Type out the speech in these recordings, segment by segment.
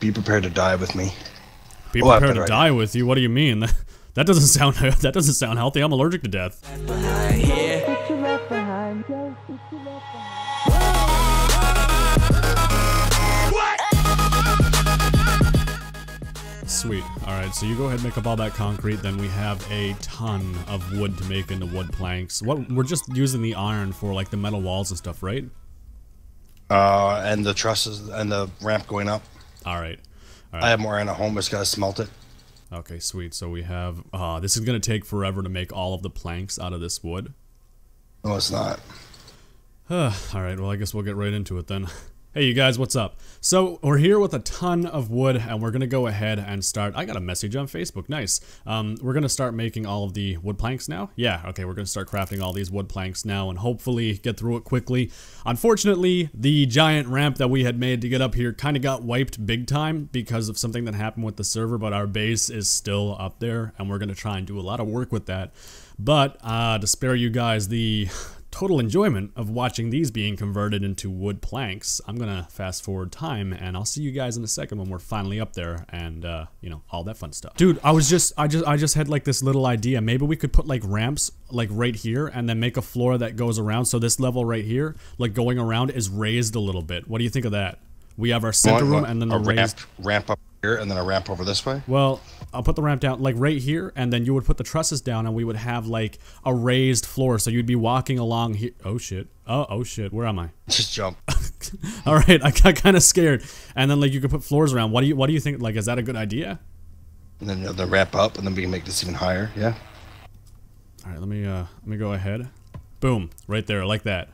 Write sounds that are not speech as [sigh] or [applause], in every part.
Be prepared to die with me. Be Oh, prepared to die with you. What do you mean? [laughs] That doesn't sound [laughs] that doesn't sound healthy. I'm allergic to death. behind here. Put your left behind, yo. Put your left behind. Sweet. All right, so you go ahead and make up all that concrete. Then we have a ton of wood to make into wood planks. What we're just using the iron for like the metal walls and stuff, right? Uh, and the trusses and the ramp going up. All right. All I have more iron at home. Just gotta smelt it. Okay, sweet. So we have. Uh, this is gonna take forever to make all of the planks out of this wood. No, it's not. [sighs] all right, well, I guess we'll get right into it then. [laughs] Hey, you guys, what's up? So, we're here with a ton of wood, and we're to go ahead and start. I got a message on Facebook. Nice. Um, we're to start making all of the wood planks now. Yeah, okay, we're to start crafting all these wood planks now and hopefully get through it quickly. Unfortunately, the giant ramp that we had made to get up here kind of got wiped big time because of something that happened with the server, but our base is still up there, and we're to try and do a lot of work with that. But uh, to spare you guys the total enjoyment of watching these being converted into wood planks, I'm gonna fast forward time and I'll see you guys in a second when we're finally up there and uh, you know all that fun stuff. Dude, I was just I just I just had like this little idea. Maybe we could put like ramps like right here and then make a floor that goes around. So this level right here, like going around, is raised a little bit. What do you think of that? We have our center Want- room and then a the raised. ramp, ramp up here and then a ramp over this way. Well, I'll put the ramp down like right here, and then you would put the trusses down, and we would have like a raised floor. So you'd be walking along here. Oh shit! Oh oh shit! Where am I? [laughs] Just jump. [laughs] All right, I got kind of scared. And then like you could put floors around. What do you What do you think? Like, is that a good idea? and then the ramp up, and then we can make this even higher. Yeah. All right, let me uh let me go ahead. Boom, right there, like that.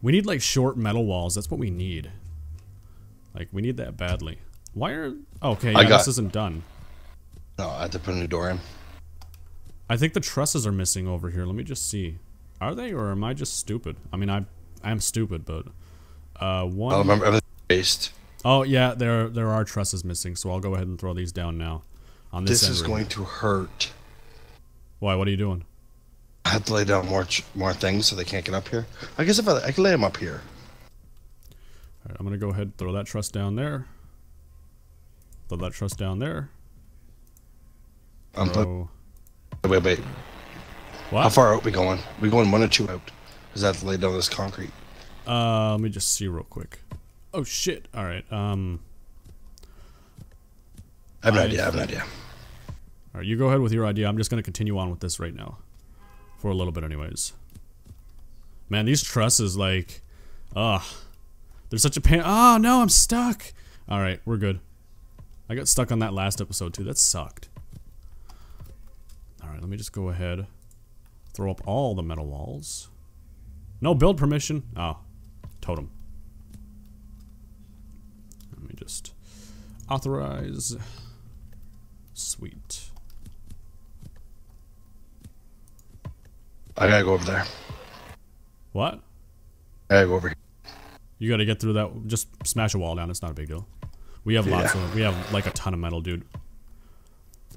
We need like short metal walls. That's what we need. Like we need that badly. Why are okay? I Yeah, got- this isn't done. No, I have to put a new door in. I think the trusses are missing over here. Let me just see. Are they, or am I just stupid? I mean, I I'm stupid, but uh, one. I remember everything based. Oh yeah, there there are trusses missing. So I'll go ahead and throw these down now. On this, This is going to hurt. Why? What are you doing? I have to lay down more more things so they can't get up here. I guess if I, I can lay them up here. All right, I'm gonna go ahead and throw that truss down there. Throw that truss down there. Um, Throw- wait, wait. what? How far out we going? We going one or two out? Is that lay down this concrete. Uh, let me just see real quick. Oh shit! All right. Um. I have an I- idea. I have an idea. All right, you go ahead with your idea. I'm just gonna continue on with this right now, for a little bit, anyways. Man, these trusses, like, ugh, they're such a pain. Oh no, I'm stuck. All right, we're good. I got stuck on that last episode too. That sucked. All right, let me just go ahead, throw up all the metal walls. No build permission. Oh, totem. Let me just authorize. Sweet. I gotta go over there. What? I gotta go over here. You gotta get through that. Just smash a wall down. It's not a big deal. We have lots Yeah. of. We have like a ton of metal, dude.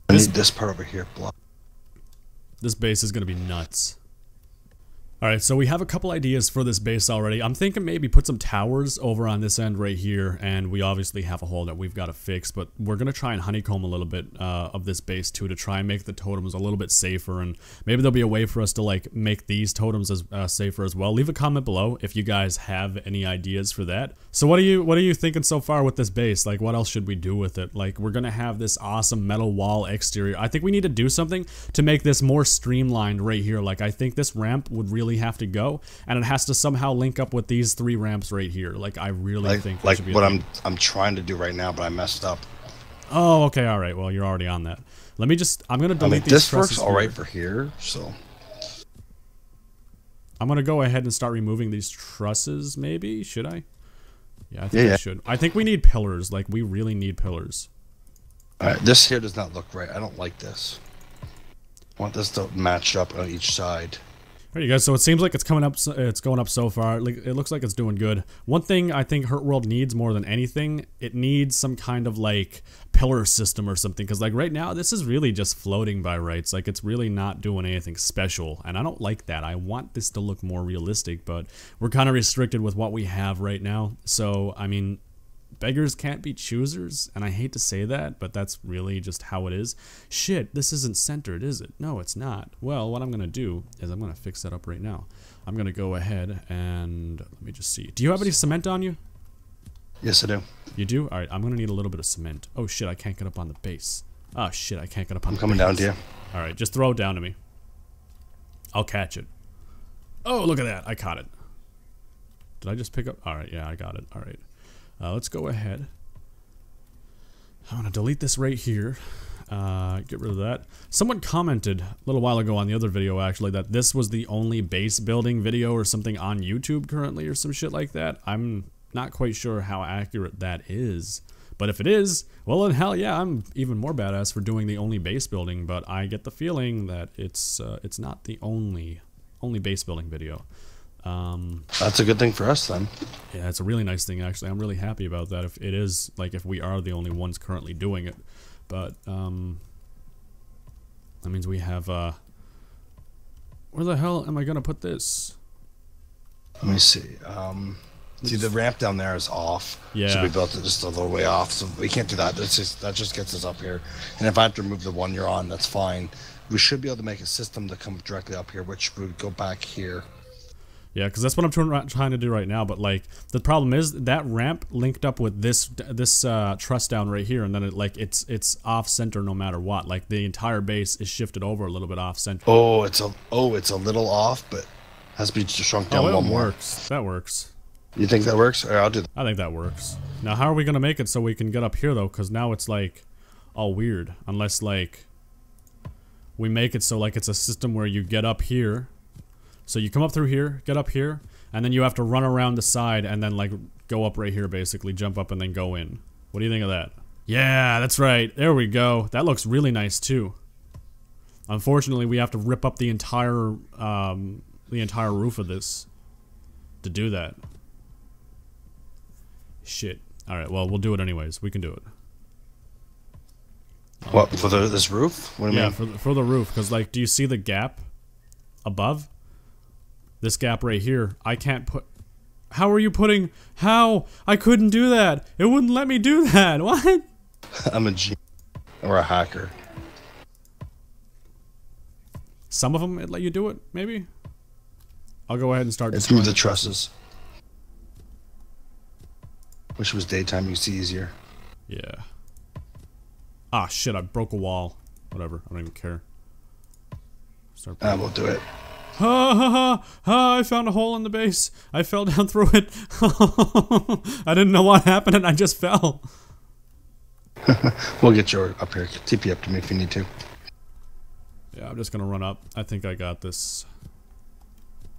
I This- need this part over here. Block. This base is gonna be nuts. Alright, so we have a couple ideas for this base already. I'm thinking maybe put some towers over on this end right here, and we obviously have a hole that we've got to fix, but we're going to try and honeycomb a little bit uh, of this base too to try and make the totems a little bit safer, and maybe there'll be a way for us to like make these totems as uh, safer as well. Leave a comment below if you guys have any ideas for that. So what are you what are you thinking so far with this base? Like what else should we do with it? Like we're going to have this awesome metal wall exterior. I think we need to do something to make this more streamlined right here. Like I think this ramp would really have to go, and it has to somehow link up with these three ramps right here. Like I really Like, think like should be a what. I'm I'm trying to do right now, but I messed up. Oh, okay, all right. Well, you're already on that. Let me just. I'm gonna I delete mean, these this trusses works all right for here. So I'm gonna go ahead and start removing these trusses. Maybe should I? Yeah, I think Yeah, I yeah. should. I think we need pillars. Like we really need pillars. all right, this here does not look right. I don't like this. I want this to match up on each side. There you go. So it seems like it's coming up. It's going up so far. It looks like it's doing good. One thing I think Hurtworld needs more than anything, it needs some kind of like pillar system or something. Because like right now, this is really just floating by rights. Like it's really not doing anything special, and I don't like that. I want this to look more realistic, but we're kind of restricted with what we have right now. So I mean, beggars can't be choosers, and I hate to say that, but that's really just how it is. Shit, this isn't centered, is it? No, it's not. Well, what I'm gonna do is I'm gonna fix that up right now. I'm gonna go ahead and let me just see. Do you have any cement on you? Yes, I do. You do? Alright, I'm gonna need a little bit of cement. Oh shit, I can't get up on the base. Oh shit, I can't get up on I'm coming base. down to you. Alright, just throw it down to me. I'll catch it. Oh, look at that. I caught it. Did I just pick up? Alright, yeah, I got it. Alright. Uh, let's go ahead. I'm going to delete this right here. Uh, get rid of that. Someone commented a little while ago on the other video, actually, that this was the only base building video or something on YouTube currently or some shit like that. I'm not quite sure how accurate that is. But if it is, well then hell yeah, I'm even more badass for doing the only base building, but I get the feeling that it's uh, it's not the only only base building video. Um, That's a good thing for us then. yeah, it's a really nice thing actually. I'm really happy about that. If it is like if we are the only ones currently doing it, but um, that means we have. Uh, where the hell am I gonna put this? Let me see. Um, see, the ramp down there is off. Yeah. So we built it just a little way off, so we can't do that. That's just that just gets us up here. And if I have to remove the one you're on, that's fine. We should be able to make a system to come directly up here, which would go back here. Yeah, because that's what I'm trying trying to do right now. But like the problem is that ramp linked up with this this uh, truss down right here, and then it like it's it's off center no matter what. Like the entire base is shifted over a little bit off center. Oh, it's a oh, it's a little off, but has to be shrunk down Oh, one more. works. That works. You think that works? Right, I'll do that. I think that works. Now, how are we gonna make it so we can get up here though? Because now it's like all weird. Unless like we make it so like it's a system where you get up here. So you come up through here, get up here, and then you have to run around the side and then like go up right here basically, jump up and then go in. What do you think of that? Yeah, that's right. There we go. That looks really nice too. Unfortunately, we have to rip up the entire um, the entire roof of this to do that. Shit. All right. Well, we'll do it anyways. We can do it. What for the, this roof? What do you Yeah, mean? for the, for the roof. Because like, do you see the gap above? This gap right here. I can't put. How are you putting? How? I couldn't do that. It wouldn't let me do that. [laughs] What? [laughs] I'm a G or a hacker. Some of them it let you do it. Maybe. I'll go ahead and start. Destroying move the trusses. Wish it was daytime. You see easier. Yeah. Ah shit! I broke a wall. Whatever. I don't even care. Start. Ah, we'll do it. Ha ha ha! ha I found a hole in the base. I fell down [laughs] through it. I didn't know what happened and I just fell. [laughs] We'll get you up here. TP up to me if you need to. Yeah, I'm just gonna run up. I think I got this.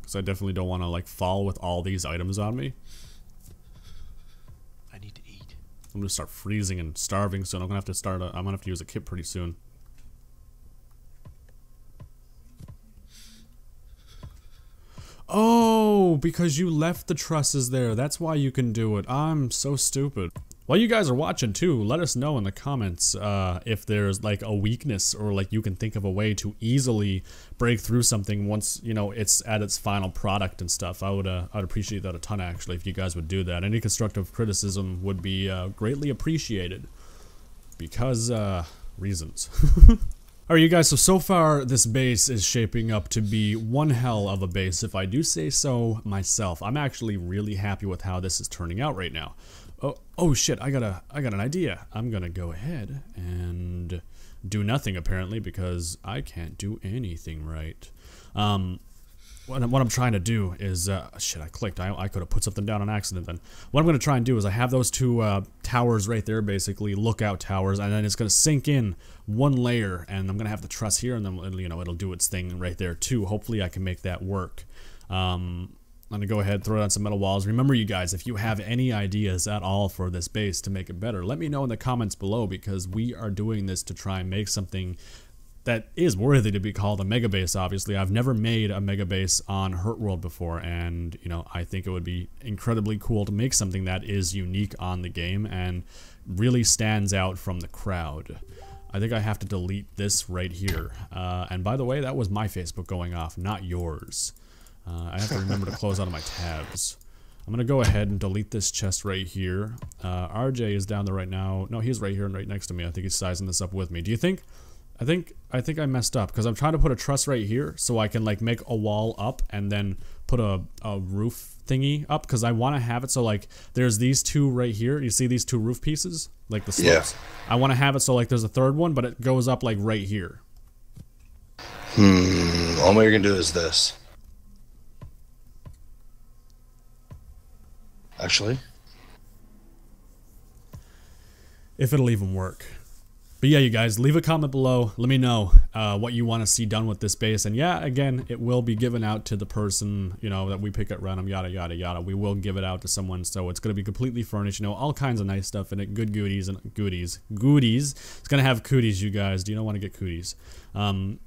Because I definitely don't want to, like, fall with all these items on me. I need to eat. I'm gonna start freezing and starving soon. I'm gonna have to start. A, I'm gonna have to use a kit pretty soon. Oh, because you left the trusses there. That's why you can do it. I'm so stupid. While you guys are watching too, let us know in the comments uh, if there's like a weakness or like you can think of a way to easily break through something once you know it's at its final product and stuff. I would uh, I'd appreciate that a ton actually if you guys would do that. Any constructive criticism would be uh, greatly appreciated because uh, reasons. [laughs] Alright you guys, so so far this base is shaping up to be one hell of a base if I do say so myself. I'm actually really happy with how this is turning out right now. Oh, oh shit, I got a I got an idea. I'm gonna go ahead and do nothing apparently because I can't do anything right. Um, what I'm, what I'm trying to do is uh, shit. I clicked. I, I could have put something down on accident. Then what I'm gonna try and do is I have those two uh, towers right there, basically lookout towers, and then it's gonna sink in one layer, and I'm gonna have the truss here, and then you know it'll do its thing right there too. Hopefully I can make that work. Um, I'm gonna go ahead throw down some metal walls. Remember, you guys, if you have any ideas at all for this base to make it better, let me know in the comments below because we are doing this to try and make something that is worthy to be called a mega base obviously i've never made a mega base on Hurtworld before and you know i think it would be incredibly cool to make something that is unique on the game and really stands out from the crowd i think i have to delete this right here uh, and by the way that was my facebook going off not yours uh, i have to remember to close out of my tabs I'm gonna go ahead and delete this chest right here. Uh, RJ is down there right now. No, he's right here and right next to me. I think he's sizing this up with me. Do you think? I think I think I messed up because I'm trying to put a truss right here so I can like make a wall up and then put a, a roof thingy up because I want to have it so like there's these two right here. You see these two roof pieces like the slopes. Yeah. I want to have it so like there's a third one, but it goes up like right here. Hmm. All you're gonna do is this. Actually, if it'll even work. But yeah, you guys, leave a comment below. Let me know uh, what you want to see done with this base. And yeah, again, it will be given out to the person, you know, that we pick at random, yada, yada, yada. We will give it out to someone. So it's going to be completely furnished, you know, all kinds of nice stuff in it. Good goodies and goodies. Goodies. It's going to have cooties, you guys. Do you not want to get cooties? Um,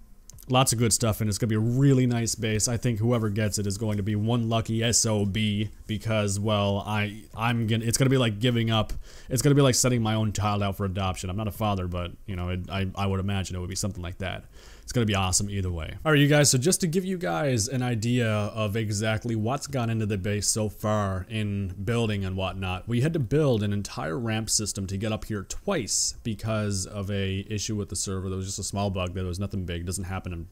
lots of good stuff and it's going to be a really nice base. I think whoever gets it is going to be one lucky sob because well i i'm gonna it's going to be like giving up it's going to be like setting my own child out for adoption. I'm not a father but you know it, I, I would imagine it would be something like that it's going to be awesome either way. All right, you guys, so just to give you guys an idea of exactly what's gone into the base so far in building and whatnot, we had to build an entire ramp system to get up here twice because of a issue with the server. There was just a small bug that was nothing big, It doesn't happen in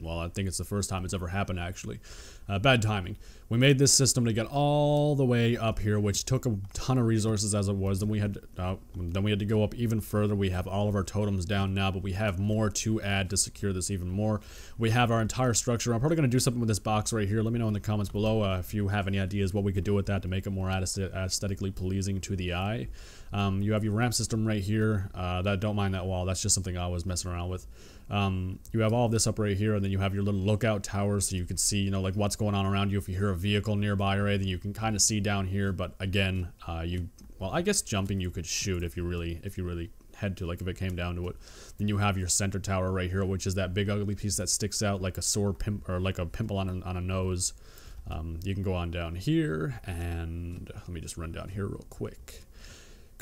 well, I think it's the first time it's ever happened actually. Uh, bad timing. We made this system to get all the way up here, which took a ton of resources as it was. Then we had uh, then we had to go up even further. We have all of our totems down now, but we have more to add to secure this even more. We have our entire structure. I'm probably going to do something with this box right here. Let me know in the comments below uh, if you have any ideas what we could do with that to make it more aesthetically pleasing to the eye. Um, you have your ramp system right here. Uh, that don't mind that wall. That's just something I was messing around with. Um, you have all this up right here, and then you have your little lookout tower, so you can see, you know, like what's going on around you. If you hear a vehicle nearby or anything, you can kind of see down here. But again, uh, you, well, I guess jumping you could shoot if you really, if you really had to, like if it came down to it. Then you have your center tower right here, which is that big ugly piece that sticks out like a sore pimp or like a pimple on a, on a nose. Um, you can go on down here, and let me just run down here real quick.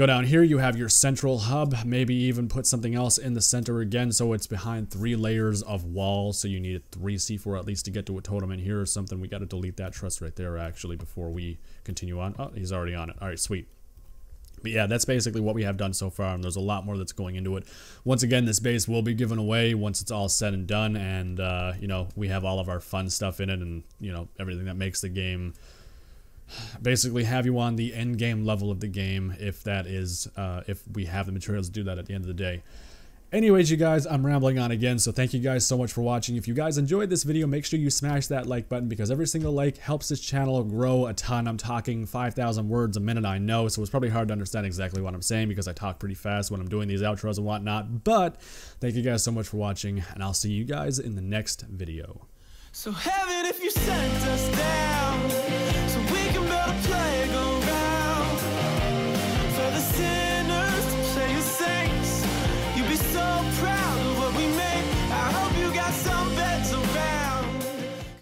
Go down here, you have your central hub, maybe even put something else in the center again so it's behind three layers of wall, so you need three C4 at least to get to a totem in here or something. We got to delete that truss right there actually before we continue on. Oh, he's already on it. All right, sweet. But yeah, that's basically what we have done so far, and there's a lot more that's going into it. Once again, this base will be given away once it's all said and done, and, uh, you know, we have all of our fun stuff in it and, you know, everything that makes the game basically have you on the end game level of the game if that is uh, if we have the materials to do that at the end of the day. Anyways you guys i'm rambling on again so thank you guys so much for watching. If you guys enjoyed this video make sure you smash that like button because every single like helps this channel grow a ton. I'm talking 5000 words a minute i know so it's probably hard to understand exactly what i'm saying because i talk pretty fast when i'm doing these outros and whatnot but thank you guys so much for watching and i'll see you guys in the next video. So heaven if you sent us down we can build a place.